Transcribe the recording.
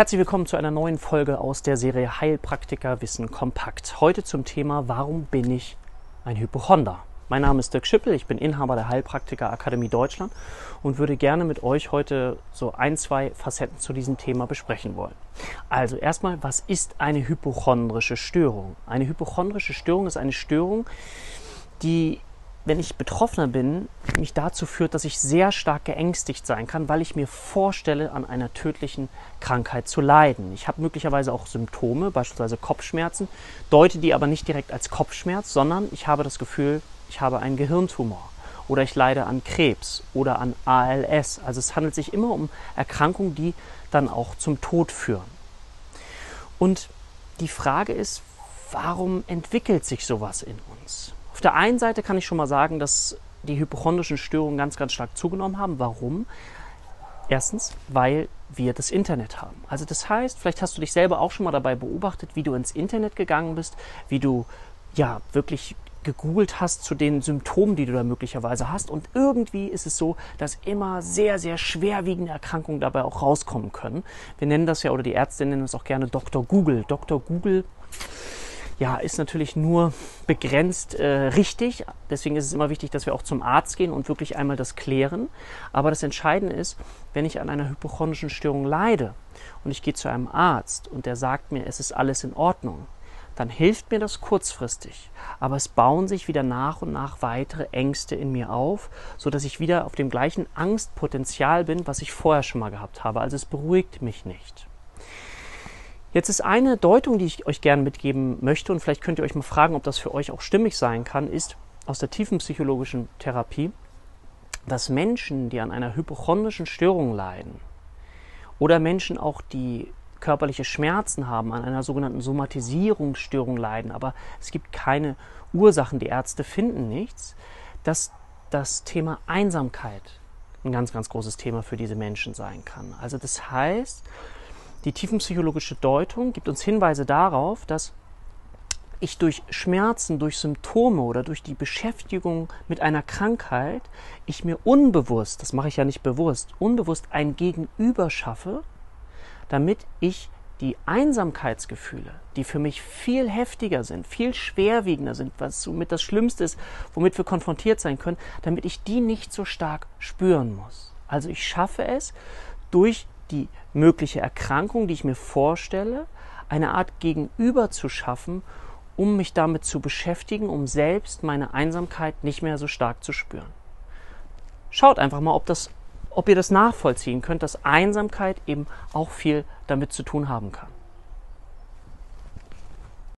Herzlich willkommen zu einer neuen Folge aus der Serie Heilpraktiker Wissen kompakt. Heute zum Thema Warum bin ich ein Hypochonder? Mein Name ist Dirk Schippel, ich bin Inhaber der Heilpraktiker Akademie Deutschland und würde gerne mit euch heute so ein, zwei Facetten zu diesem Thema besprechen wollen. Also erstmal, was ist eine hypochondrische Störung? Eine hypochondrische Störung ist eine Störung, die wenn ich Betroffener bin, mich dazu führt, dass ich sehr stark geängstigt sein kann, weil ich mir vorstelle, an einer tödlichen Krankheit zu leiden. Ich habe möglicherweise auch Symptome, beispielsweise Kopfschmerzen, deute die aber nicht direkt als Kopfschmerz, sondern ich habe das Gefühl, ich habe einen Gehirntumor oder ich leide an Krebs oder an ALS. Also es handelt sich immer um Erkrankungen, die dann auch zum Tod führen. Und die Frage ist, warum entwickelt sich sowas in uns? Auf der einen Seite kann ich schon mal sagen, dass die hypochondrischen Störungen ganz, ganz stark zugenommen haben. Warum? Erstens, weil wir das Internet haben. Also das heißt, vielleicht hast du dich selber auch schon mal dabei beobachtet, wie du ins Internet gegangen bist, wie du ja wirklich gegoogelt hast zu den Symptomen, die du da möglicherweise hast. Und irgendwie ist es so, dass immer sehr, sehr schwerwiegende Erkrankungen dabei auch rauskommen können. Wir nennen das ja, oder die Ärzte nennen das auch gerne Dr. Google. Dr. Google ja, ist natürlich nur begrenzt äh, richtig. Deswegen ist es immer wichtig, dass wir auch zum Arzt gehen und wirklich einmal das klären. Aber das Entscheidende ist, wenn ich an einer hypochondrischen Störung leide und ich gehe zu einem Arzt und der sagt mir, es ist alles in Ordnung, dann hilft mir das kurzfristig. Aber es bauen sich wieder nach und nach weitere Ängste in mir auf, sodass ich wieder auf dem gleichen Angstpotenzial bin, was ich vorher schon mal gehabt habe. Also es beruhigt mich nicht. Jetzt ist eine Deutung, die ich euch gerne mitgeben möchte, und vielleicht könnt ihr euch mal fragen, ob das für euch auch stimmig sein kann, ist aus der tiefen psychologischen Therapie, dass Menschen, die an einer hypochondrischen Störung leiden, oder Menschen auch, die körperliche Schmerzen haben, an einer sogenannten Somatisierungsstörung leiden, aber es gibt keine Ursachen, die Ärzte finden nichts, dass das Thema Einsamkeit ein ganz, ganz großes Thema für diese Menschen sein kann. Also das heißt, die tiefenpsychologische Deutung gibt uns Hinweise darauf, dass ich durch Schmerzen, durch Symptome oder durch die Beschäftigung mit einer Krankheit, ich mir unbewusst, das mache ich ja nicht bewusst, unbewusst ein Gegenüber schaffe, damit ich die Einsamkeitsgefühle, die für mich viel heftiger sind, viel schwerwiegender sind, was somit das Schlimmste ist, womit wir konfrontiert sein können, damit ich die nicht so stark spüren muss. Also ich schaffe es durch die mögliche Erkrankung, die ich mir vorstelle, eine Art Gegenüber zu schaffen, um mich damit zu beschäftigen, um selbst meine Einsamkeit nicht mehr so stark zu spüren. Schaut einfach mal, ob, das, ob ihr das nachvollziehen könnt, dass Einsamkeit eben auch viel damit zu tun haben kann.